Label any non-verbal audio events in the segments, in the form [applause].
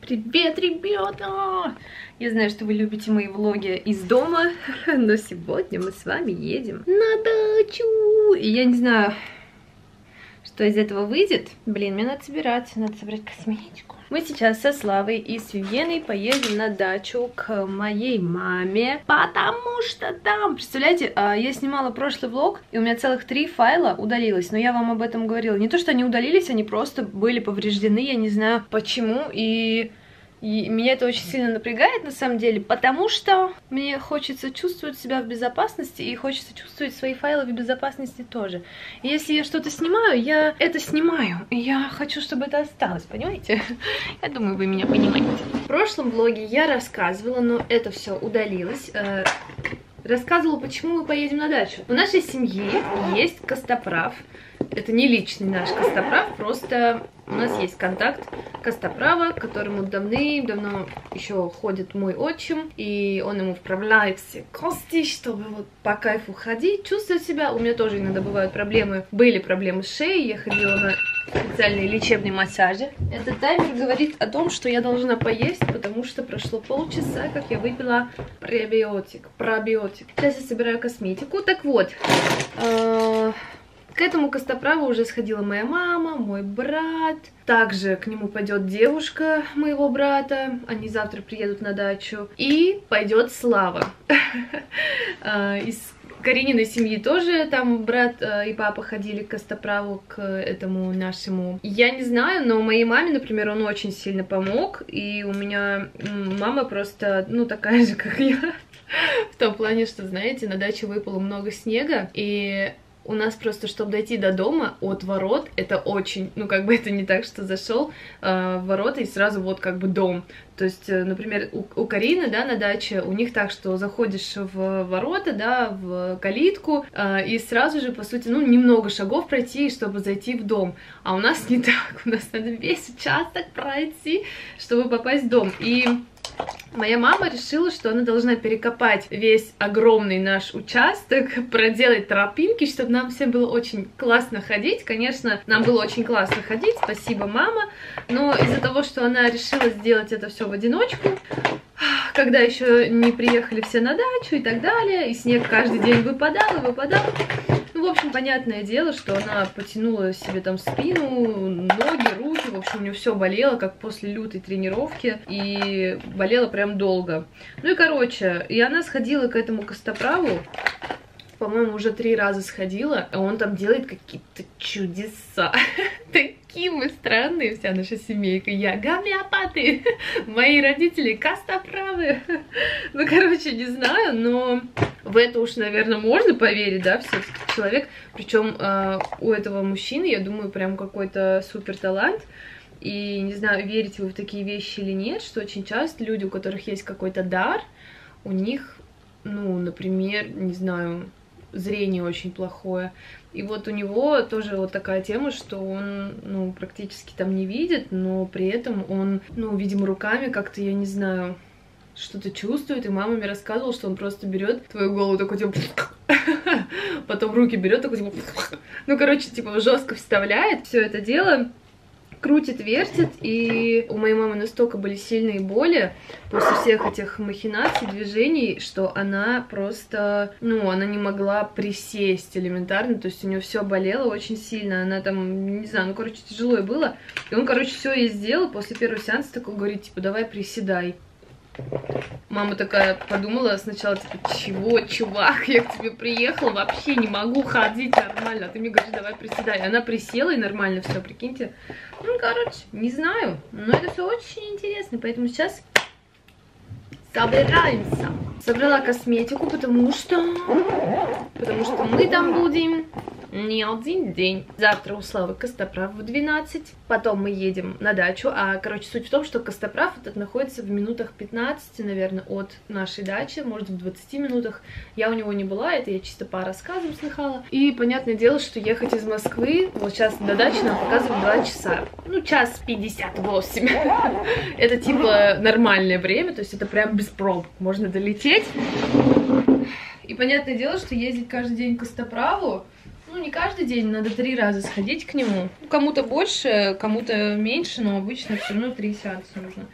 Привет, ребята! Я знаю, что вы любите мои влоги из дома, [laughs] но сегодня мы с вами едем на дачу. И я не знаю, что из этого выйдет. Блин, мне надо собирать, надо собрать косметику. Мы сейчас со Славой и с Вивьеной поедем на дачу к моей маме, потому что там, представляете, а, я снимала прошлый влог, и у меня целых три файла удалилось, но я вам об этом говорила. Не то, что они удалились, они просто были повреждены, я не знаю почему, и и меня это очень сильно напрягает, на самом деле, потому что мне хочется чувствовать себя в безопасности, и хочется чувствовать свои файлы в безопасности тоже. И если я что-то снимаю, я это снимаю, и я хочу, чтобы это осталось, понимаете? [laughs] Я думаю, вы меня понимаете. В прошлом влоге я рассказывала, но это все удалилось, э, рассказывала, почему мы поедем на дачу. У нашей семьи есть костоправ, это не личный наш костоправ, просто у нас есть контакт костоправа, к которому давным-давно еще ходит мой отчим, и он ему вправляет все кости, чтобы вот по кайфу ходить, чувствовать себя. У меня тоже иногда бывают проблемы, были проблемы с шеей, я ходила на специальные лечебные массажи. Этот таймер говорит о том, что я должна поесть, потому что прошло полчаса, как я выпила пребиотик, пробиотик. Сейчас я собираю косметику. Так вот, э к этому костоправу уже сходила моя мама, мой брат. Также к нему пойдет девушка моего брата. Они завтра приедут на дачу. И пойдет Слава. [laughs] А, из Карининой семьи тоже там брат э, и папа ходили к костоправу, к этому нашему. Я не знаю, но моей маме, например, он очень сильно помог, и у меня мама просто, ну, такая же, как [laughs] я. В том плане, что, знаете, на даче выпало много снега, и у нас просто, чтобы дойти до дома от ворот, это очень, ну, как бы это не так, что зашел э, в ворота и сразу вот как бы дом. То есть, э, например, у, у Карины, да, на даче, у них так, что заходишь в ворота, да, в калитку, э, и сразу же, по сути, ну, немного шагов пройти, чтобы зайти в дом. А у нас не [laughs] так, у нас надо весь участок пройти, чтобы попасть в дом. И Моя мама решила, что она должна перекопать весь огромный наш участок, [laughs] проделать тропинки, чтобы нам всем было очень классно ходить. Конечно, нам было очень классно ходить, спасибо, мама. Но из-за того, что она решила сделать это все в одиночку, [sighs] когда еще не приехали все на дачу и так далее, и снег каждый день выпадал и выпадал, ну, в общем, понятное дело, что она потянула себе там спину, ноги, руки, в общем, у нее все болело, как после лютой тренировки, и болело прям долго. Ну и, короче, и она сходила к этому костоправу, по-моему, уже три раза сходила, а он там делает какие-то чудеса. [laughs] Такие мы странные, вся наша семейка. Я гомеопаты, [laughs] мои родители костоправы. [laughs] Ну, короче, не знаю, но в это уж, наверное, можно поверить, да, все-таки человек. Причем э, у этого мужчины, я думаю, прям какой-то супер талант. И не знаю, верите вы в такие вещи или нет, что очень часто люди, у которых есть какой-то дар, у них, ну, например, не знаю, зрение очень плохое. И вот у него тоже вот такая тема, что он, ну, практически там не видит, но при этом он, ну, видимо, руками как-то, я не знаю, что-то чувствует, и мама мне рассказывала, что он просто берет твою голову такой, типа, [laughs] потом руки берет, такой, типа, [laughs] ну, короче, типа, жестко вставляет все это дело, крутит, вертит, и у моей мамы настолько были сильные боли после всех этих махинаций, движений, что она просто, ну, она не могла присесть элементарно, то есть у нее все болело очень сильно, она там, не знаю, ну, короче, тяжело ей было, и он, короче, все ей сделал, после первого сеанса такой говорит, типа, давай приседай. Мама такая подумала сначала, типа, чего, чувак, я к тебе приехал, вообще не могу ходить нормально, а ты мне говоришь, давай приседай. Она присела и нормально все, прикиньте. Ну, короче, не знаю, но это все очень интересно, поэтому сейчас собираемся. Собрала косметику, потому что, потому что мы там будем не один день. Завтра у Славы Костоправ в 12. Потом мы едем на дачу. А, короче, суть в том, что Костоправ этот находится в минутах 15, наверное, от нашей дачи. Может, в 20 минутах. Я у него не была, это я чисто по рассказам слыхала. И понятное дело, что ехать из Москвы, вот сейчас до дачи нам показывают 2 часа. Ну, час 58. [laughs] Это типа нормальное время, то есть это прям без пробок. Можно долететь. И понятное дело, что ездить каждый день к Костоправу, ну, ну, не каждый день, надо три раза сходить к нему. Кому-то больше, кому-то меньше, но обычно все равно три сеанса нужно.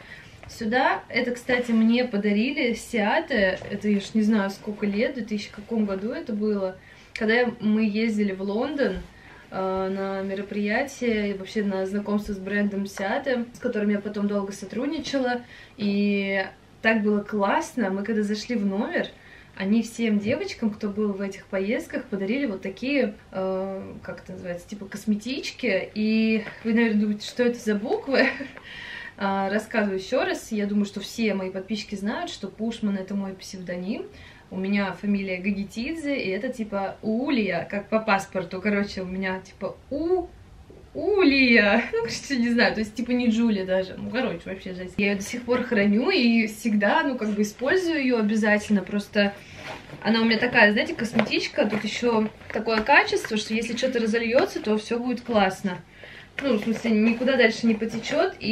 Сюда, это, кстати, мне подарили Сиаты, это я ж не знаю, сколько лет, в 2000 каком году это было, когда мы ездили в Лондон, э, на мероприятие и вообще на знакомство с брендом Сиаты, с которым я потом долго сотрудничала. И так было классно. Мы когда зашли в номер, они всем девочкам, кто был в этих поездках, подарили вот такие, э, как это называется, типа косметички. И вы, наверное, думаете, что это за буквы? [laughs] А, рассказываю еще раз. Я думаю, что все мои подписчики знают, что Пушман это мой псевдоним. У меня фамилия Гагитидзе, и это типа Улия, как по паспорту. Короче, у меня типа У Улия. Ну, короче, не знаю, то есть типа не Джулия даже. Ну, короче, вообще жесть. Я ее до сих пор храню и всегда, ну, как бы использую ее обязательно. Просто она у меня такая, знаете, косметичка. Тут еще такое качество, что если что-то разольется, то все будет классно ну, в смысле, никуда дальше не потечет. И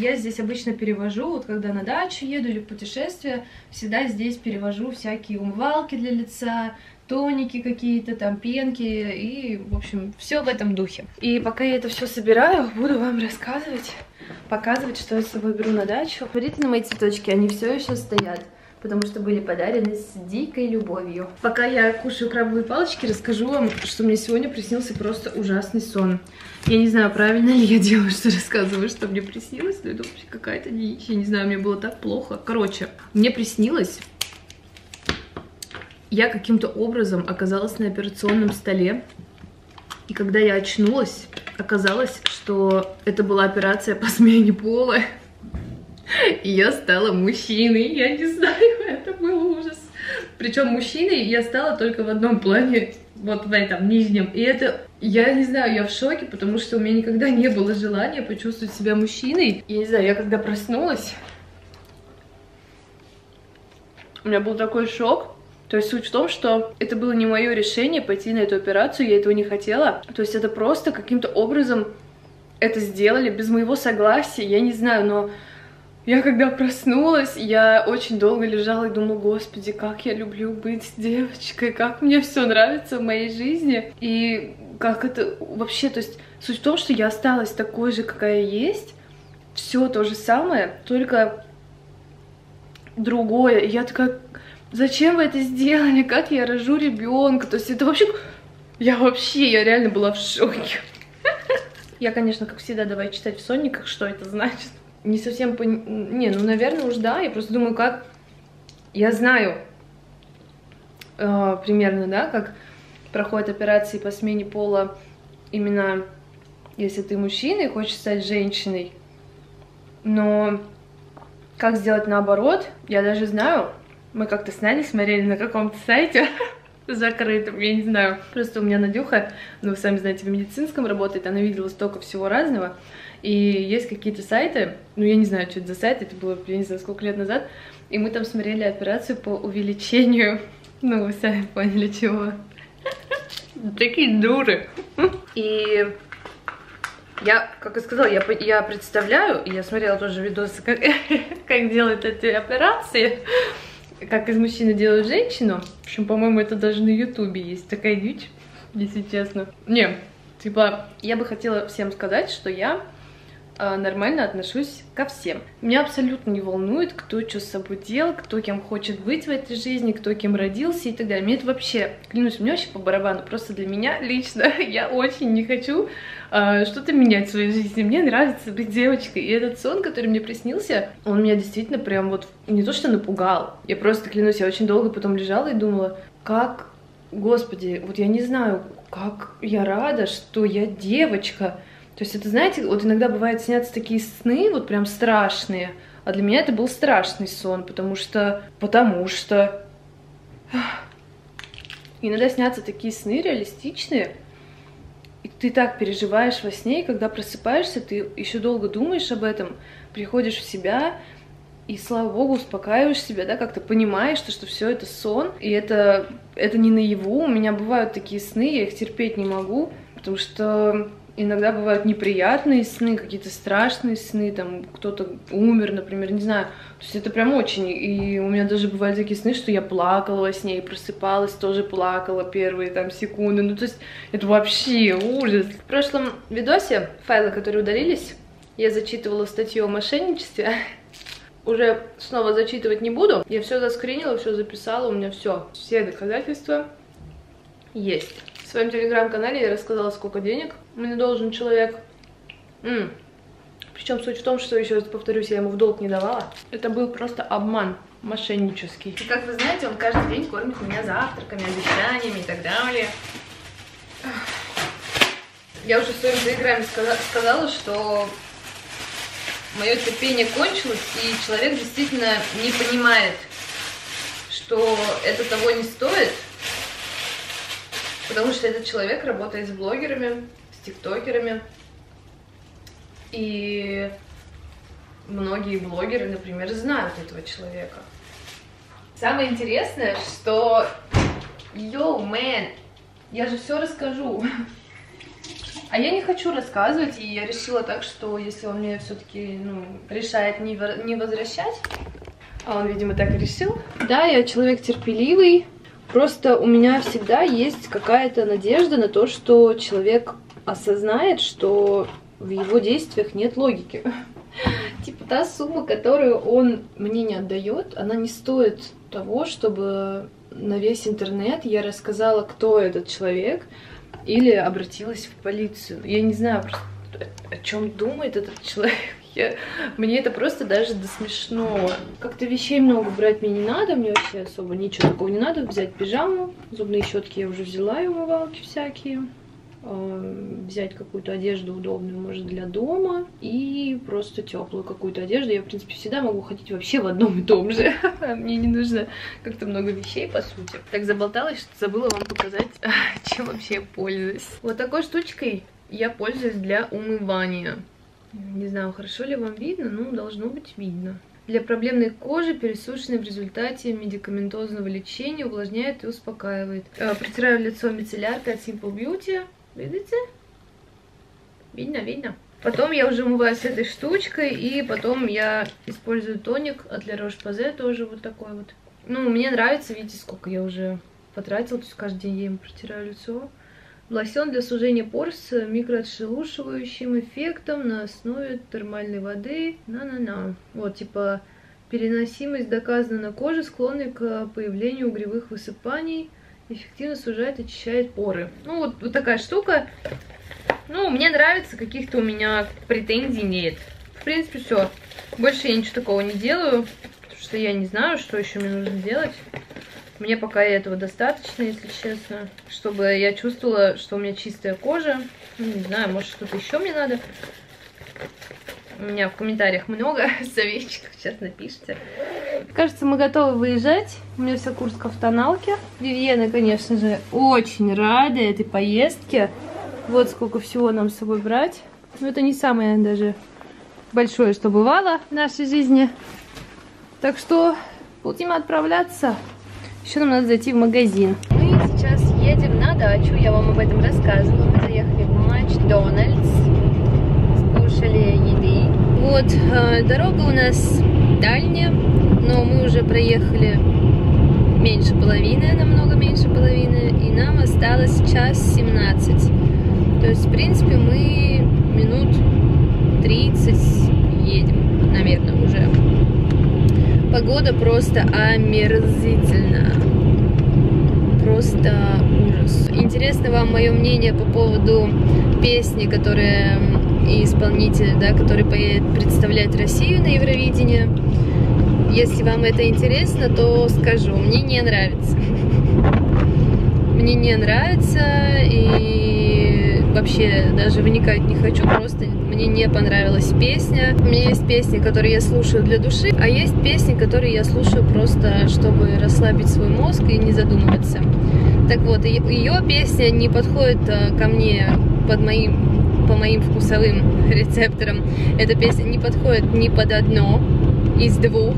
я здесь обычно перевожу, вот когда на дачу еду или в путешествие, всегда здесь перевожу всякие умывалки для лица, тоники какие-то, там пенки и, в общем, все в этом духе. И пока я это все собираю, буду вам рассказывать, показывать, что я с собой беру на дачу. Смотрите на мои цветочки, они все еще стоят потому что были подарены с дикой любовью. Пока я кушаю крабовые палочки, расскажу вам, что мне сегодня приснился просто ужасный сон. Я не знаю, правильно ли я делаю, что рассказываю, что мне приснилось, но это вообще какая-то дичь. Я не знаю, мне было так плохо. Короче, мне приснилось, я каким-то образом оказалась на операционном столе, и когда я очнулась, оказалось, что это была операция по смене пола. И я стала мужчиной, я не знаю, [laughs] это был ужас. Причем мужчиной я стала только в одном плане, вот в этом нижнем. И это, я не знаю, я в шоке, потому что у меня никогда не было желания почувствовать себя мужчиной. Я не знаю, я когда проснулась, у меня был такой шок. То есть суть в том, что это было не мое решение пойти на эту операцию, я этого не хотела. То есть это просто каким-то образом это сделали без моего согласия, я не знаю, но я когда проснулась, я очень долго лежала и думала, господи, как я люблю быть девочкой, как мне все нравится в моей жизни. И как это вообще, то есть суть в том, что я осталась такой же, какая есть, все то же самое, только другое. И я такая, зачем вы это сделали, как я рожу ребенка, то есть это вообще, я вообще, я реально была в шоке. Я, конечно, как всегда, давай читать в сонниках, что это значит не совсем пон... Не, ну, наверное, уж да. Я просто думаю, как... Я знаю э, примерно, да, как проходят операции по смене пола именно если ты мужчина и хочешь стать женщиной. Но как сделать наоборот, я даже знаю. Мы как-то с Надей смотрели на каком-то сайте [laughs] закрытым, я не знаю. Просто у меня Надюха, ну, вы сами знаете, в медицинском работает, она видела столько всего разного. И есть какие-то сайты, ну я не знаю, что это за сайт, это было, я не знаю, сколько лет назад, и мы там смотрели операцию по увеличению, [laughs] ну вы сами поняли чего. Такие дуры. И я, как и сказала, я, я представляю, я смотрела тоже видосы, как, [laughs] как делают эти операции, как из мужчины делают женщину. В общем, по-моему, это даже на ютубе есть такая дичь, если честно. Не, типа, я бы хотела всем сказать, что я нормально отношусь ко всем. Меня абсолютно не волнует, кто что с собой делал, кто кем хочет быть в этой жизни, кто кем родился и так далее. Мне это вообще, клянусь, мне вообще по барабану. Просто для меня лично [laughs] я очень не хочу э, что-то менять в своей жизни. Мне нравится быть девочкой. И этот сон, который мне приснился, он меня действительно прям вот не то что напугал. Я просто, клянусь, я очень долго потом лежала и думала, как, господи, вот я не знаю, как я рада, что я девочка. То есть это, знаете, вот иногда бывает снятся такие сны, вот прям страшные, а для меня это был страшный сон, потому что... Потому что... Иногда снятся такие сны реалистичные, и ты так переживаешь во сне, и когда просыпаешься, ты еще долго думаешь об этом, приходишь в себя, и, слава богу, успокаиваешь себя, да, как-то понимаешь, что, что все это сон, и это, это не наяву. У меня бывают такие сны, я их терпеть не могу, потому что иногда бывают неприятные сны, какие-то страшные сны, там кто-то умер, например, не знаю. То есть это прям очень. И у меня даже бывают такие сны, что я плакала во сне и просыпалась, тоже плакала первые там секунды. Ну то есть это вообще ужас. В прошлом видосе файлы, которые удалились, я зачитывала статью о мошенничестве. [laughs] Уже снова зачитывать не буду. Я все заскринила, все записала, у меня все, все доказательства есть. В своем телеграм-канале я рассказала, сколько денег мне должен человек. Причем суть в том, что, еще раз повторюсь, я ему в долг не давала. Это был просто обман мошеннический. И как вы знаете, он каждый день кормит меня завтраками, обещаниями и так далее. Я уже в своем телеграме сказала, сказала, что мое терпение кончилось, и человек действительно не понимает, что это того не стоит, потому что этот человек работает с блогерами, тиктокерами, и многие блогеры, например, знают этого человека. Самое интересное, что... Йоу, мэн, я же все расскажу. [laughs] А я не хочу рассказывать, и я решила так, что если он мне все-таки ну, решает не, не возвращать, а он, видимо, так и решил. Да, я человек терпеливый, просто у меня всегда есть какая-то надежда на то, что человек осознает, что в его действиях нет логики. Типа та сумма, которую он мне не отдает, она не стоит того, чтобы на весь интернет я рассказала, кто этот человек, или обратилась в полицию. Я не знаю, о чем думает этот человек. Я, мне это просто даже до смешного. Как-то вещей много брать мне не надо, мне вообще особо ничего такого не надо. Взять пижаму, зубные щетки я уже взяла и умывалки всякие. Э, взять какую-то одежду удобную, может, для дома, и просто теплую какую-то одежду. Я, в принципе, всегда могу ходить вообще в одном и том же. [laughs] Мне не нужно как-то много вещей, по сути. Так заболталась, что забыла вам показать, [laughs] чем вообще я пользуюсь. Вот такой штучкой я пользуюсь для умывания. Не знаю, хорошо ли вам видно, но должно быть видно. Для проблемной кожи, пересушенной в результате медикаментозного лечения, увлажняет и успокаивает. Э, протираю лицо мицелляркой от Simple Beauty. Видите? Видно, видно. Потом я уже умываюсь этой штучкой, и потом я использую тоник от La Roche-Posay, тоже вот такой вот. Ну, мне нравится, видите, сколько я уже потратила, то есть каждый день я им протираю лицо. Лосьон для сужения пор с микроотшелушивающим эффектом на основе термальной воды. На-на-на. Вот, типа, переносимость доказана на коже, склонной к появлению угревых высыпаний эффективно сужает, очищает поры. Ну, вот, вот такая штука. Ну, мне нравится, каких-то у меня претензий нет. В принципе, все. Больше я ничего такого не делаю, потому что я не знаю, что еще мне нужно делать. Мне пока этого достаточно, если честно, чтобы я чувствовала, что у меня чистая кожа. Ну, не знаю, может что-то еще мне надо. У меня в комментариях много [laughs] советчиков, сейчас напишите. Кажется, мы готовы выезжать. У меня вся Курска в тоналке. Вивьена, конечно же, очень рада этой поездке. Вот сколько всего нам с собой брать. Но это не самое даже большое, что бывало в нашей жизни. Так что будем отправляться. Еще нам надо зайти в магазин. Мы сейчас едем на дачу. Я вам об этом рассказывала. Мы заехали в Макдональдс. Скушали еды. Вот, э, дорога у нас дальняя но мы уже проехали меньше половины, намного меньше половины, и нам осталось час 17. То есть, в принципе, мы минут 30 едем, наверное, уже. Погода просто омерзительна. Просто ужас. Интересно вам мое мнение по поводу песни, которая и исполнителя, да, который поедет представлять Россию на Евровидении. Если вам это интересно, то скажу, мне не нравится. Мне не нравится и вообще даже вникать не хочу, просто мне не понравилась песня. У меня есть песни, которые я слушаю для души, а есть песни, которые я слушаю просто, чтобы расслабить свой мозг и не задумываться. Так вот, ее песня не подходит э, ко мне под моим, по моим вкусовым [laughs] рецепторам. Эта песня не подходит ни под одно из двух.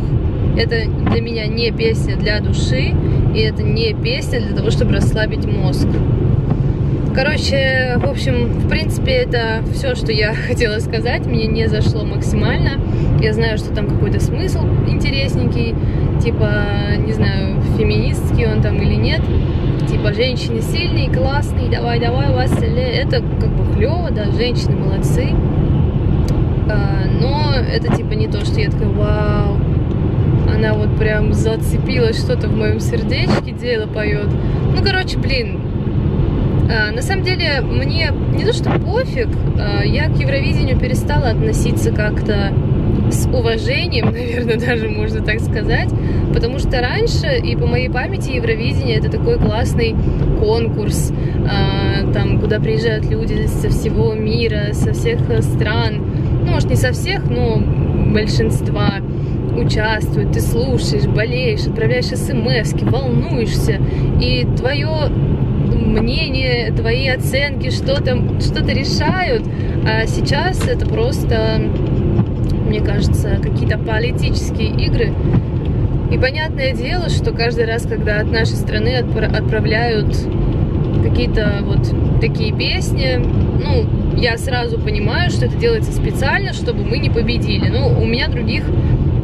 Это для меня не песня для души, и это не песня для того, чтобы расслабить мозг. Короче, в общем, в принципе, это все, что я [laughs] хотела сказать. Мне не зашло максимально. Я знаю, что там какой-то смысл интересненький, типа, не знаю, феминистский он там или нет. Типа, женщины сильные, классные, давай-давай, вас Это как бы клево, да, женщины молодцы. А, но это типа не то, что я такая, вау, она вот прям зацепилась что-то в моем сердечке, дело поет. Ну, короче, блин, а, на самом деле, мне не то что пофиг, а, я к Евровидению перестала относиться как-то с уважением, [laughs] наверное, даже можно так сказать, потому что раньше, и по моей памяти, Евровидение это такой классный конкурс, а, там, куда приезжают люди со всего мира, со всех стран, ну, может, не со всех, но большинства участвуют, ты слушаешь, болеешь, отправляешь смс, волнуешься, и твое мнение, твои оценки что-то что, -то, решают, а сейчас это просто, мне кажется, какие-то политические игры. И понятное дело, что каждый раз, когда от нашей страны отправляют какие-то вот такие песни, ну, я сразу понимаю, что это делается специально, чтобы мы не победили. Ну, у меня других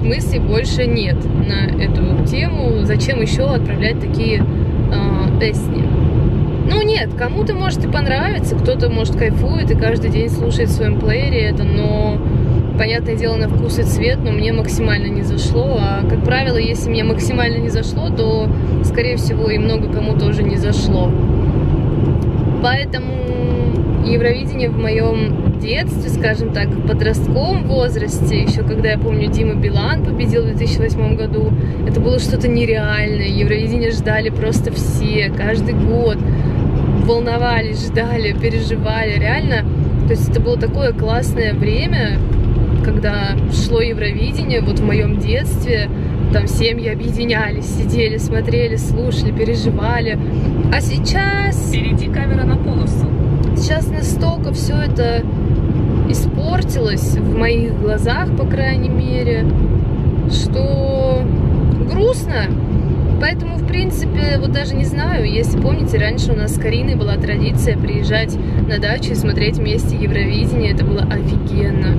мыслей больше нет на эту тему. Зачем еще отправлять такие э, песни? Ну нет, кому-то может и понравится, кто-то может кайфует и каждый день слушает в своем плеере это, но понятное дело на вкус и цвет, но мне максимально не зашло. А как правило, если мне максимально не зашло, то скорее всего и много кому тоже не зашло. Поэтому Евровидение в моем детстве, скажем так, подростковом возрасте, еще когда я помню Дима Билан победил в 2008 году, это было что-то нереальное. Евровидение ждали просто все, каждый год волновались, ждали, переживали, реально. То есть это было такое классное время, когда шло Евровидение, вот в моем детстве, там семьи объединялись, сидели, смотрели, слушали, переживали. А сейчас... Впереди камера на полосу. Сейчас настолько все это испортилось в моих глазах, по крайней мере, что грустно. Поэтому, в принципе, вот даже не знаю, если помните, раньше у нас с Кариной была традиция приезжать на дачу и смотреть вместе Евровидение. Это было офигенно,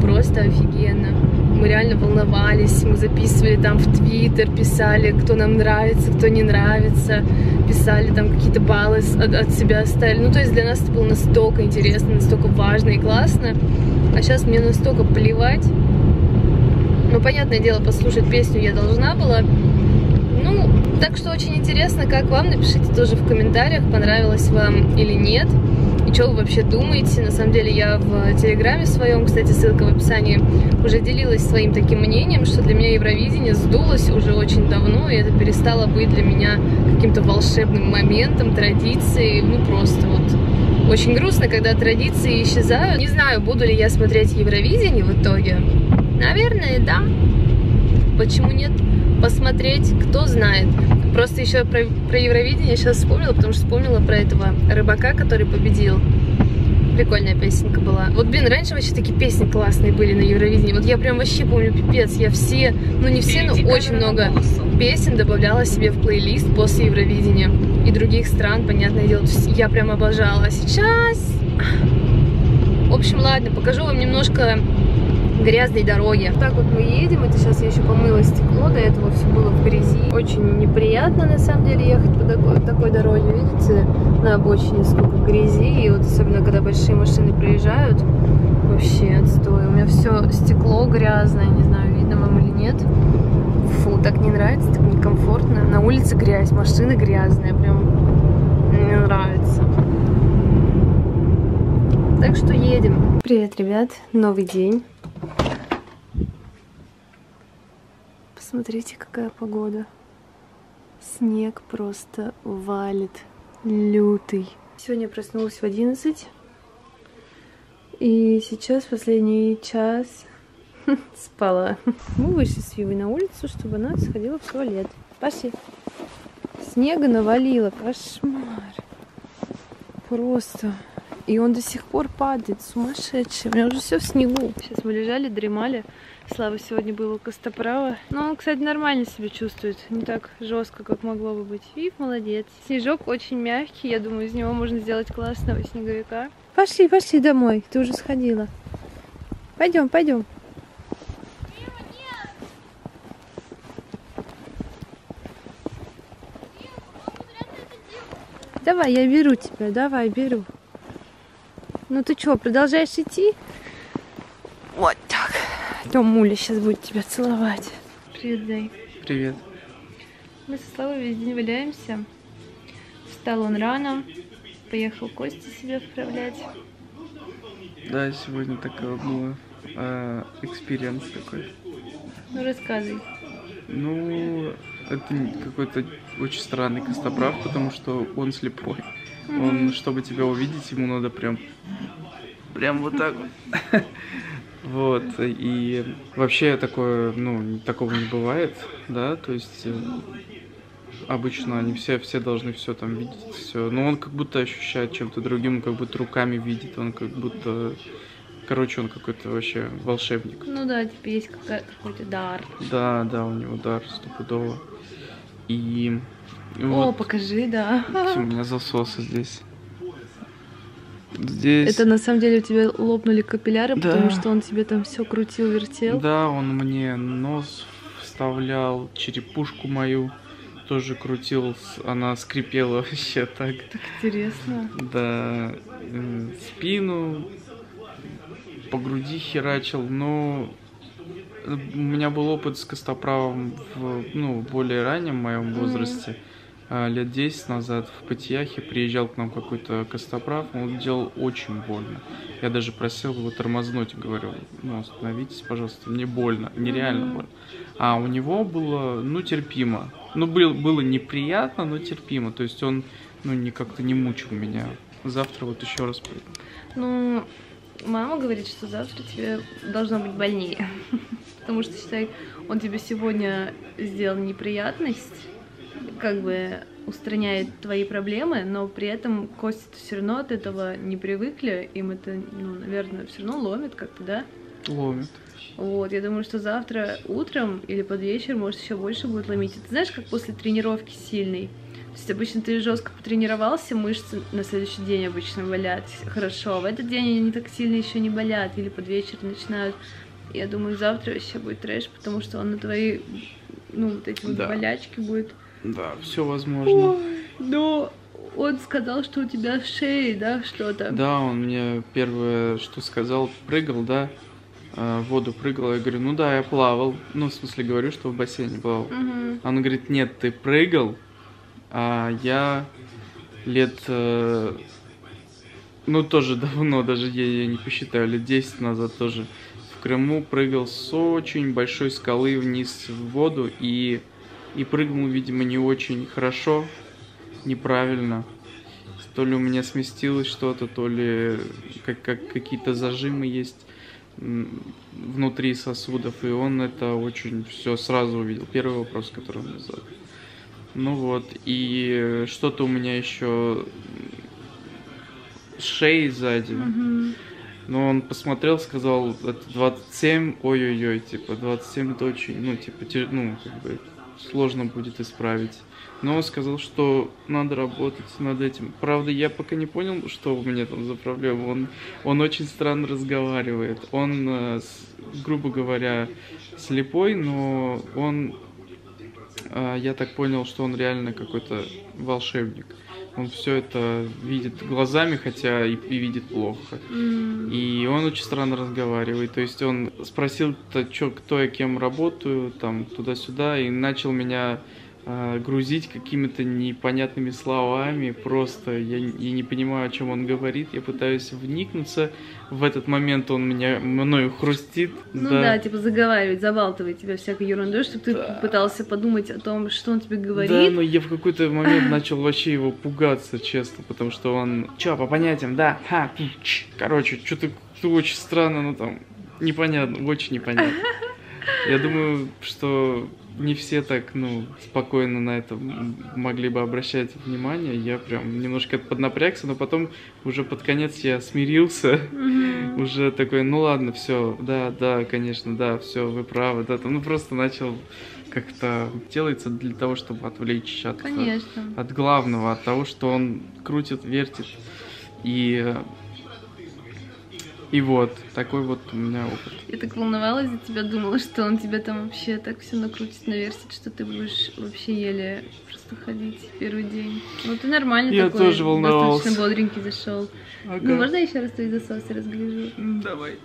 просто офигенно. Мы реально волновались, мы записывали там в Твиттер, писали, кто нам нравится, кто не нравится, писали там какие-то баллы от, от себя оставили. Ну, то есть для нас это было настолько интересно, настолько важно и классно. А сейчас мне настолько плевать. Ну, понятное дело, послушать песню я должна была, ну, так что очень интересно, как вам. Напишите тоже в комментариях, понравилось вам или нет. Что вы вообще думаете. На самом деле я в Телеграме своем, кстати, ссылка в описании, уже делилась своим таким мнением, что для меня Евровидение сдулось уже очень давно, и это перестало быть для меня каким-то волшебным моментом, традицией. Ну, просто вот очень грустно, когда традиции исчезают. Не знаю, буду ли я смотреть Евровидение в итоге. Наверное, да. Почему нет? посмотреть, кто знает. Просто еще про, про Евровидение сейчас вспомнила, потому что вспомнила про этого рыбака, который победил. Прикольная песенка была. Вот, блин, раньше вообще такие песни классные были на Евровидении. Вот я прям вообще помню, пипец, я все, ну не все, но очень много песен добавляла себе в плейлист после Евровидения. И других стран, понятное дело, я прям обожала. А сейчас... В общем, ладно, покажу вам немножко грязной дороги. Так вот мы едем, это сейчас я еще помыла стекло, до этого все было в грязи. Очень неприятно на самом деле ехать по такой, такой дороге, видите, на обочине сколько грязи, и вот особенно когда большие машины проезжают, вообще отстой. У меня все стекло грязное, не знаю, видно вам или нет. Фу, так не нравится, так некомфортно. На улице грязь, машины грязные, прям не нравится. Так что едем. Привет, ребят, новый день. Посмотрите, какая погода. Снег просто валит. Лютый. Сегодня проснулась в 11. И сейчас последний час [laughs] спала. Мы вышли с Ювой на улицу, чтобы она сходила в туалет. Пошли. Снега навалило. Кошмар. Просто. И он до сих пор падает. Сумасшедший. У меня уже все в снегу. Сейчас мы лежали, дремали Слава сегодня был у Костоправа. Но он, кстати, нормально себя чувствует. Не так жестко, как могло бы быть. Вив молодец. Снежок очень мягкий. Я думаю, из него можно сделать классного снеговика. Пошли, пошли домой. Ты уже сходила. Пойдем, пойдем. Давай, я беру тебя, давай, беру. Ну ты что, продолжаешь идти? Том Муля сейчас будет тебя целовать. Привет, Зай. Привет. Мы со Славой весь день валяемся. Встал он рано, поехал Кости себе вправлять. Да, сегодня такое было experience такой. Ну, рассказывай. Ну, это какой-то очень странный костоправ, потому что он слепой. Mm-hmm. Он, чтобы тебя увидеть, ему надо прям, прям вот так вот. [laughs] Вот, и вообще такое, ну, такого не бывает, да, то есть э, обычно они все, все должны все там видеть, все. Но он как будто ощущает чем-то другим, он как будто руками видит, он как будто Короче, он какой-то вообще волшебник. Ну да, типа есть какой-то дар. Да, да, у него дар стопудово. И... О, вот, покажи, да. У меня засосы здесь. Здесь... Это на самом деле у тебя лопнули капилляры, да. потому что он тебе там все крутил, вертел. Да, он мне нос вставлял, черепушку мою тоже крутил, она скрипела [laughs] вообще так. Так интересно. Да, э, спину, по груди херачил, но у меня был опыт с костоправом в ну, более раннем моем возрасте. Mm-hmm. Лет 10 назад в Патияхе приезжал к нам какой-то костоправ, он делал очень больно. Я даже просил его тормознуть, говорю, ну остановитесь, пожалуйста, мне больно, нереально больно. А у него было, ну, терпимо. Ну, был, было неприятно, но терпимо. То есть он, ну, не как-то не мучил меня. Завтра вот еще раз пойду. Ну, Мама говорит, что завтра тебе должно быть больнее. [laughs] Потому что, считай, он тебе сегодня сделал неприятность, как бы устраняет твои проблемы, но при этом кости все равно от этого не привыкли, им это, ну, наверное, все равно ломит как-то, да? Ломит. Вот, я думаю, что завтра утром или под вечер, может, еще больше будет ломить. Ты знаешь, как после тренировки сильной, то есть обычно ты жестко потренировался, мышцы на следующий день обычно болят хорошо, а в этот день они так сильно еще не болят, или под вечер начинают. Я думаю, завтра вообще будет трэш, потому что он на твои, ну, вот эти вот да. болячки будет. Да, все возможно. Ой, но он сказал, что у тебя в шее, да, что-то. Да, он мне первое, что сказал, прыгал, да, э, в воду прыгал. Я говорю, ну да, я плавал. Ну, в смысле, говорю, что в бассейне плавал. Угу. Он говорит, нет, ты прыгал, а я лет, э, ну тоже давно, даже я, я не посчитаю, лет 10 назад тоже в Крыму прыгал с очень большой скалы вниз в воду и, и прыгнул, видимо, не очень хорошо, неправильно. То ли у меня сместилось что-то, то ли как, как какие-то зажимы есть внутри сосудов, и он это очень все сразу увидел. Первый вопрос, который он задал. Ну вот, и что-то у меня еще шеи сзади. Угу. Но он посмотрел, сказал, это 27, ой-ой-ой, типа, 27 это очень, ну, типа, ну, как бы, сложно будет исправить. Но он сказал, что надо работать над этим. Правда, я пока не понял, что у меня там за проблема. Он, он очень странно разговаривает. Он, э, грубо говоря, слепой, но он а, я так понял, что он реально какой-то волшебник. Он все это видит глазами, хотя и, и видит плохо. Mm. И он очень странно разговаривает. То есть он спросил, то, кто я кем работаю, там туда-сюда, и начал меня грузить какими-то непонятными словами. Просто я, я не понимаю, о чем он говорит. Я пытаюсь вникнуться. В этот момент он меня мною хрустит. Ну да, да типа заговаривать, забалтывать тебя всякой ерундой, чтобы ты да. пытался подумать о том, что он тебе говорит. Да, но я в какой-то момент начал вообще его пугаться, честно, потому что он... Чё, по понятиям, да? Ха, ч. Короче, что-то очень странно, ну там, непонятно, очень непонятно. [laughs] Я думаю, что не все так, ну, спокойно на это могли бы обращать внимание. Я прям немножко поднапрягся, но потом уже под конец я смирился. Mm-hmm. Уже такой, ну ладно, все, да, да, конечно, да, все, вы правы, да, ну просто начал как-то делается для того, чтобы отвлечь от, Конечно. от главного, от того, что он крутит, вертит. И и вот, такой вот у меня опыт. Я так волновалась за тебя, думала, что он тебя там вообще так все накрутит, наверстит, что ты будешь вообще еле просто ходить первый день. Ну ты нормально я такой, тоже волновался. достаточно бодренький зашел. Ага. Ну можно еще раз твои засосы разгляжу? Давай.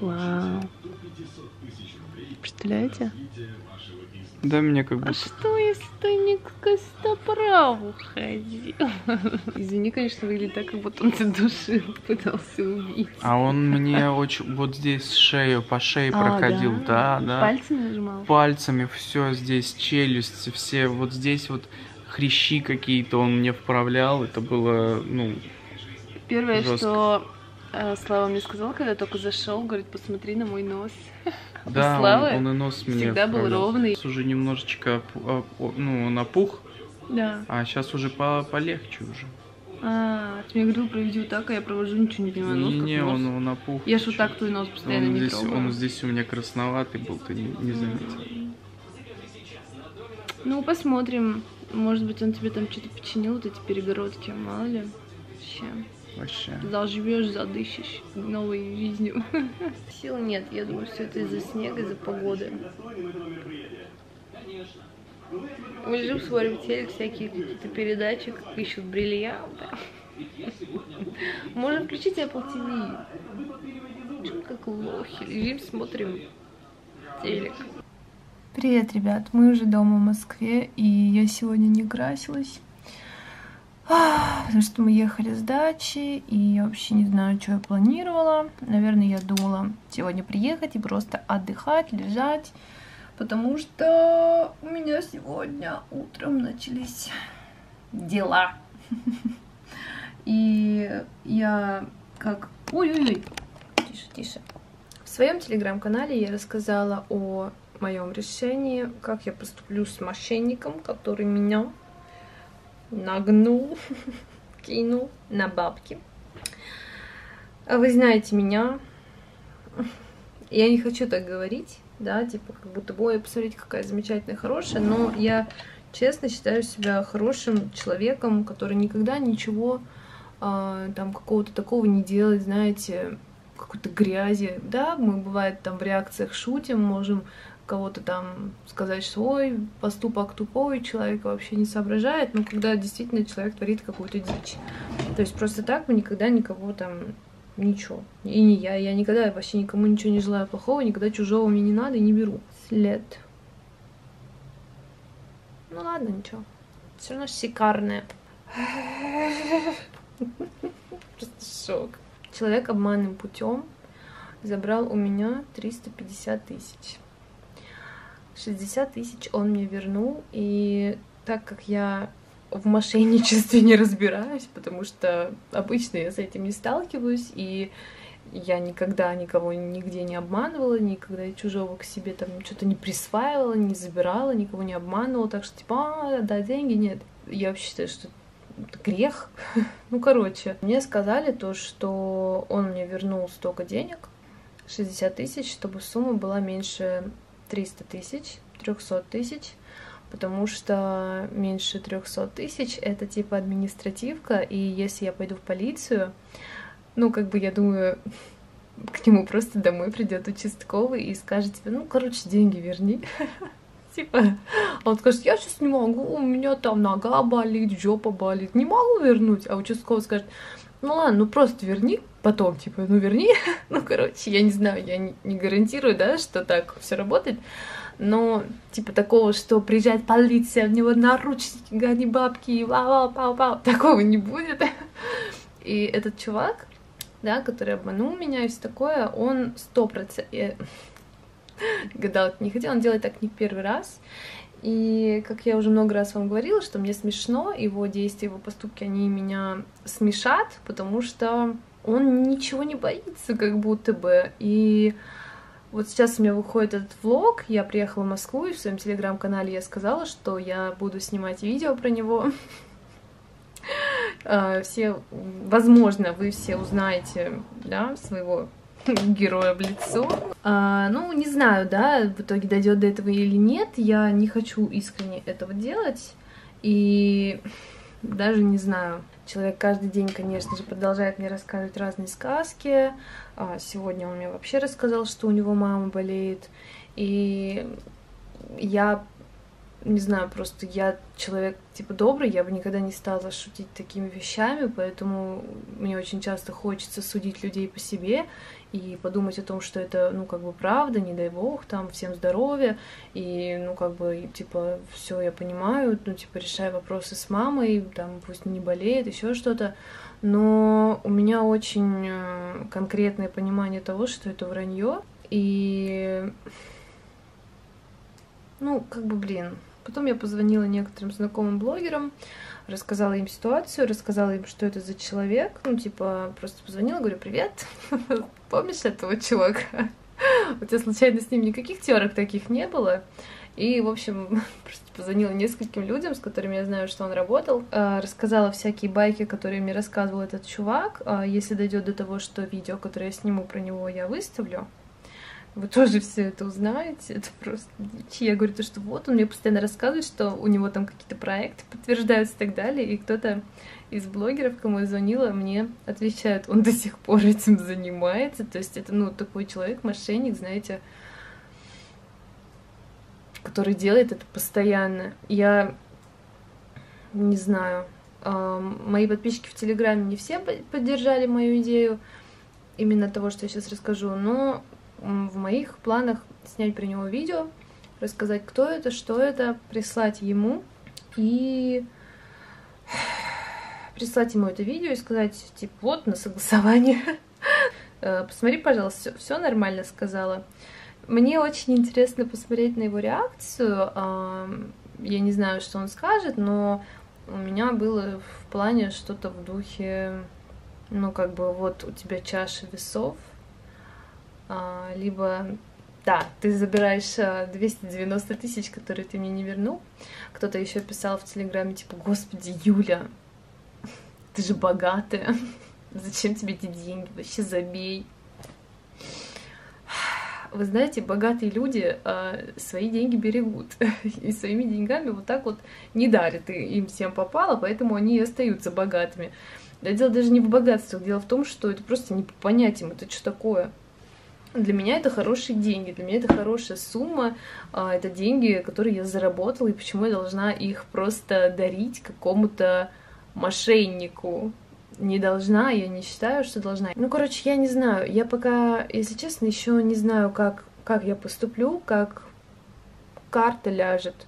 Вау. Представляете? Да, меня как будто... А что, если ты не к костоправу ходил? Извини, конечно, выглядит так, как будто он тебя душил, пытался убить. А он мне очень... Вот здесь шею, по шее а, проходил, да? да, да. Пальцами нажимал? Пальцами, все здесь, челюсти, все, вот здесь вот хрящи какие-то он мне вправлял, это было, ну... Первое, жестко. что э, Слава мне сказал, когда только зашел, говорит, посмотри на мой нос. Да, Славы он, он и нос мне всегда был ровный. Сейчас уже немножечко, ну, напух. Да. А сейчас уже по полегче уже. А, ты мне говорил про видео так, а я провожу, ничего не понимаю. Нос не, не, он, он напух. Я ж вот так твой нос постоянно он не здесь, трогаю. Он здесь у меня красноватый был, ты не, не заметил. Ну, посмотрим. Может быть, он тебе там что-то починил, вот эти перегородки, мало ли. Вообще. Вообще. Заживешь, задышишь новой жизнью. [laughs] Сил нет, я думаю, все это из-за снега, из-за погоды. Мы лежим, смотрим телек, всякие какие-то передачи, как ищут бриллианты. [laughs] Можно включить Apple TV. Чё как лохи. Лежим, смотрим телек. Привет, ребят. Мы уже дома в Москве, и я сегодня не красилась. Потому что мы ехали с дачи, и я вообще не знаю, что я планировала. Наверное, я думала сегодня приехать и просто отдыхать, лежать. Потому что у меня сегодня утром начались дела. И я как... Ой-ой-ой, тише, тише. В своем телеграм-канале я рассказала о моем решении, как я поступлю с мошенником, который меня нагнул, кинул на бабки. А вы знаете меня. Я не хочу так говорить, да, типа, как будто бы, ой, посмотрите, какая замечательная, хорошая, но я честно считаю себя хорошим человеком, который никогда ничего э, там какого-то такого не делает, знаете, какой-то грязи. Да, мы бывает там в реакциях шутим, можем кого-то там сказать, что ой, поступок тупой, человек вообще не соображает, но когда действительно человек творит какую-то дичь. То есть просто так мы никогда никого там ничего. И не я, я никогда вообще никому ничего не желаю плохого, никогда чужого мне не надо и не беру. След. Ну ладно, ничего. Все равно шикарное. [laughs] Просто шок. Человек обманным путем забрал у меня 350 тысяч. 60 тысяч он мне вернул, и так как я в мошенничестве не разбираюсь, потому что обычно я с этим не сталкиваюсь, и я никогда никого нигде не обманывала, никогда чужого к себе там что-то не присваивала, не забирала, никого не обманывала, так что типа, а, да, деньги нет. Я вообще считаю, что это грех. [laughs] ну, короче, мне сказали то, что он мне вернул столько денег, 60 тысяч, чтобы сумма была меньше 300 тысяч, 300 тысяч, потому что меньше 300 тысяч это типа административка, и если я пойду в полицию, ну, как бы я думаю, [laughs] к нему просто домой придет участковый и скажет тебе, ну, короче, деньги верни. [laughs] Типа, он скажет, я сейчас не могу, у меня там нога болит, жопа болит, не могу вернуть. А участковый скажет, ну ладно, ну просто верни потом, типа, ну верни. [laughs] ну, короче, я не знаю, я не, не гарантирую, да, что так все работает. Но, типа, такого, что приезжает полиция, в него наручники, гони бабки, вау, пау, пау, такого не будет. [laughs] И этот чувак, да, который обманул меня и все такое, он сто процентов... [laughs] Гадалки не хотел, он делает так не первый раз. И, как я уже много раз вам говорила, что мне смешно, его действия, его поступки, они меня смешат, потому что он ничего не боится, как будто бы. И вот сейчас у меня выходит этот влог, я приехала в Москву, и в своем телеграм-канале я сказала, что я буду снимать видео про него. [laughs] А, все, возможно, вы все узнаете, да, своего [laughs] героя в лицо. А, ну, не знаю, да, в итоге дойдет до этого или нет. Я не хочу искренне этого делать. И [laughs] даже не знаю. Человек каждый день, конечно же, продолжает мне рассказывать разные сказки. А сегодня он мне вообще рассказал, что у него мама болеет. И я не знаю, просто я человек, типа, добрый, я бы никогда не стала шутить такими вещами, поэтому мне очень часто хочется судить людей по себе и подумать о том, что это, ну, как бы правда, не дай бог, там, всем здоровья, и, ну, как бы, типа, все я понимаю, ну, типа, решаю вопросы с мамой, там, пусть не болеет, еще что-то, но у меня очень э, конкретное понимание того, что это вранье, и, ну, как бы, блин, Потом я позвонила некоторым знакомым блогерам, рассказала им ситуацию, рассказала им, что это за человек. Ну, типа, просто позвонила, говорю, привет, [laughs] помнишь этого чувака? У тебя случайно с ним никаких терок таких не было? И, в общем, [laughs] просто позвонила нескольким людям, с которыми я знаю, что он работал, а, рассказала всякие байки, которые мне рассказывал этот чувак. А, если дойдет до того, что видео, которое я сниму про него, я выставлю, вы тоже все это узнаете, это просто дичь. Я говорю, то, что вот он мне постоянно рассказывает, что у него там какие-то проекты подтверждаются и так далее, и кто-то из блогеров, кому я звонила, мне отвечает, он до сих пор этим занимается, то есть это, ну, такой человек, мошенник, знаете, который делает это постоянно. Я не знаю, мои подписчики в Телеграме не все поддержали мою идею именно того, что я сейчас расскажу, но в моих планах снять про него видео, рассказать, кто это, что это, прислать ему и [sighs] прислать ему это видео и сказать, типа, вот, на согласование. [laughs] Э, посмотри, пожалуйста, все нормально сказала. Мне очень интересно посмотреть на его реакцию. Я не знаю, что он скажет, но у меня было в плане что-то в духе, ну, как бы, вот у тебя чаша весов, либо да, ты забираешь 290 а, тысяч, которые ты мне не вернул. Кто-то еще писал в Телеграме, типа, господи, Юля, [laughs] ты же богатая, [laughs] зачем тебе эти деньги, вообще забей. [sighs] Вы знаете, богатые люди э, свои деньги берегут [laughs] и своими деньгами вот так вот не дарят, им всем попало, поэтому они и остаются богатыми. Дело даже не в богатствах, дело в том, что это просто не по понятиям, это что такое. Для меня это хорошие деньги, для меня это хорошая сумма, а, это деньги, которые я заработала, и почему я должна их просто дарить какому-то мошеннику? Не должна, я не считаю, что должна. Ну, короче, я не знаю, я пока, если честно, еще не знаю, как, как я поступлю, как карта ляжет.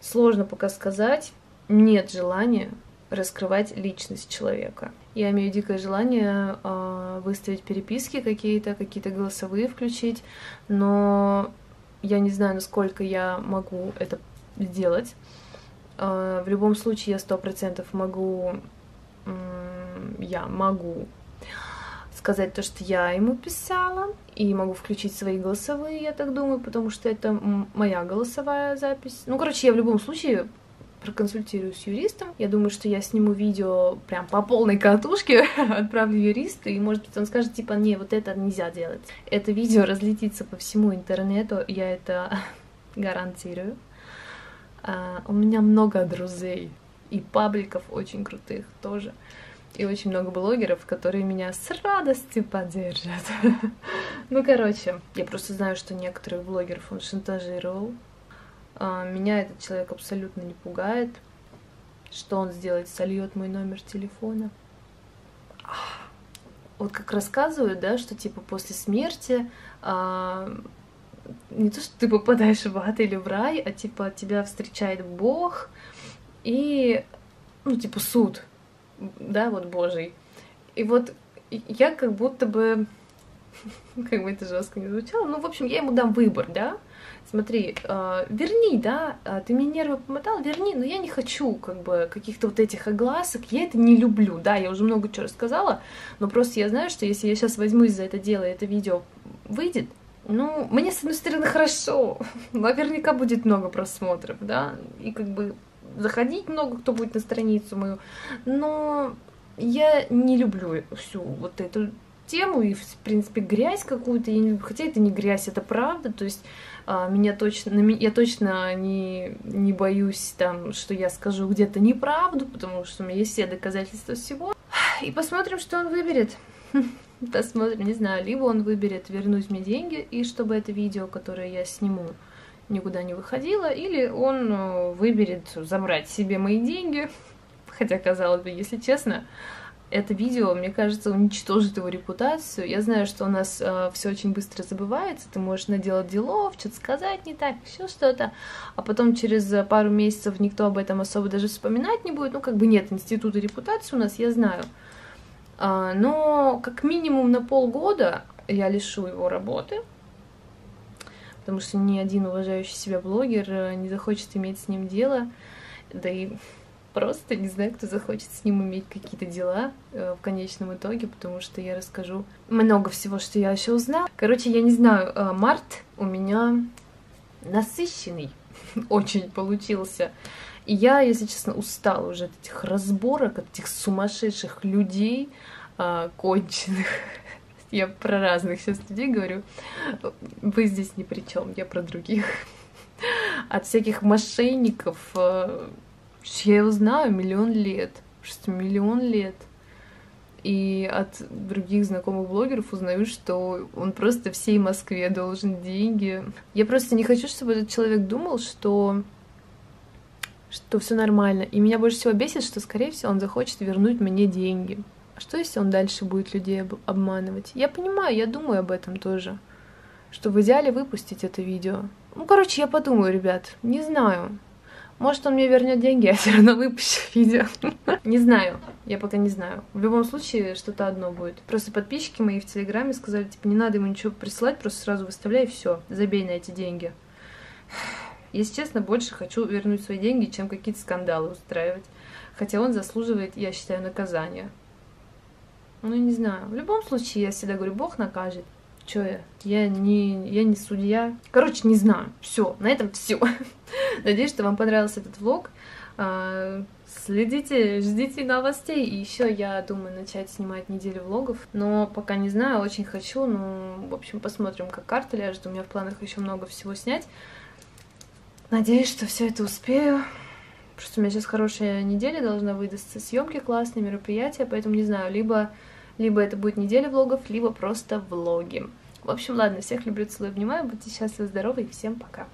Сложно пока сказать, нет желания раскрывать личность человека. Я имею дикое желание э, выставить переписки какие-то, какие-то голосовые включить, но я не знаю, насколько я могу это сделать. Э, в любом случае, я сто процентов могу, э, я могу сказать то, что я ему писала, и могу включить свои голосовые, я так думаю, потому что это моя голосовая запись. Ну, короче, я в любом случае проконсультируюсь с юристом. Я думаю, что я сниму видео прям по полной катушке, [laughs] отправлю юристу, и, может быть, он скажет, типа, не, вот это нельзя делать. Это видео разлетится по всему интернету, я это [laughs] гарантирую. А, у меня много друзей, и пабликов очень крутых тоже. И очень много блогеров, которые меня с радостью поддержат. [laughs] ну, короче, я просто знаю, что некоторых блогеров он шантажировал, меня этот человек абсолютно не пугает. Что он сделает? Сольет мой номер телефона. Вот как рассказывают, да, что типа после смерти а, не то, что ты попадаешь в ад или в рай, а типа тебя встречает Бог и, ну, типа суд, да, вот Божий. И вот я как будто бы [laughs] как бы это жестко не звучало. Ну, в общем, я ему дам выбор, да, смотри, э, верни, да, а, ты мне нервы помотал, верни, но я не хочу, как бы, каких-то вот этих огласок, я это не люблю, да, я уже много чего рассказала, но просто я знаю, что если я сейчас возьмусь за это дело, и это видео выйдет, ну, мне, с одной стороны, хорошо, [laughs] наверняка будет много просмотров, да, и как бы заходить много кто будет на страницу мою, но я не люблю всю вот эту тему и, в принципе, грязь какую-то, я не люблю, хотя это не грязь, это правда, то есть меня точно, я точно не, не боюсь там, что я скажу где-то неправду, потому что у меня есть все доказательства всего. И посмотрим, что он выберет. [laughs] Посмотрим, не знаю, либо он выберет вернуть мне деньги, и чтобы это видео, которое я сниму, никуда не выходило, или он э, выберет забрать себе мои деньги, [laughs] хотя, казалось бы, если честно, это видео, мне кажется, уничтожит его репутацию. Я знаю, что у нас э, все очень быстро забывается, ты можешь наделать делов, что-то сказать не так, еще что-то, а потом через пару месяцев никто об этом особо даже вспоминать не будет. Ну, как бы нет института репутации у нас, я знаю. А, но как минимум на полгода я лишу его работы, потому что ни один уважающий себя блогер э, не захочет иметь с ним дело, да и просто не знаю, кто захочет с ним иметь какие-то дела э, в конечном итоге, потому что я расскажу много всего, что я еще узнала. Короче, я не знаю, э, март у меня насыщенный [laughs] очень получился. И я, если честно, устала уже от этих разборок, от этих сумасшедших людей, э, конченых. [laughs] Я про разных сейчас людей говорю. Вы здесь ни при чем, я про других. [laughs] От всяких мошенников, я его знаю миллион лет, что миллион лет. И от других знакомых блогеров узнаю, что он просто всей Москве должен деньги. Я просто не хочу, чтобы этот человек думал, что что все нормально. И меня больше всего бесит, что, скорее всего, он захочет вернуть мне деньги. А что, если он дальше будет людей об обманывать? Я понимаю, я думаю об этом тоже. Что в идеале выпустить это видео. Ну, короче, я подумаю, ребят. Не знаю. Может, он мне вернет деньги, [laughs] я все равно выпущу видео. Не знаю, я пока не знаю. В любом случае, что-то одно будет. Просто подписчики мои в Телеграме сказали, типа, не надо ему ничего присылать, просто сразу выставляй, и все, забей на эти деньги. [sighs] Если честно, больше хочу вернуть свои деньги, чем какие-то скандалы устраивать. Хотя он заслуживает, я считаю, наказания. Ну, не знаю. В любом случае, я всегда говорю, Бог накажет. Че я? Я не, я не судья. Короче, не знаю. Все, на этом все. [laughs] Надеюсь, что вам понравился этот влог. А, следите, ждите новостей. И еще я думаю начать снимать неделю влогов. Но пока не знаю, очень хочу. Ну, в общем, посмотрим, как карта ляжет. У меня в планах еще много всего снять. Надеюсь, что все это успею. Просто у меня сейчас хорошая неделя должна выдастся. Съемки классные, мероприятия, поэтому не знаю, либо либо это будет неделя влогов, либо просто влоги. В общем, ладно, всех люблю, целую, обнимаю, будьте счастливы, здоровы и всем пока.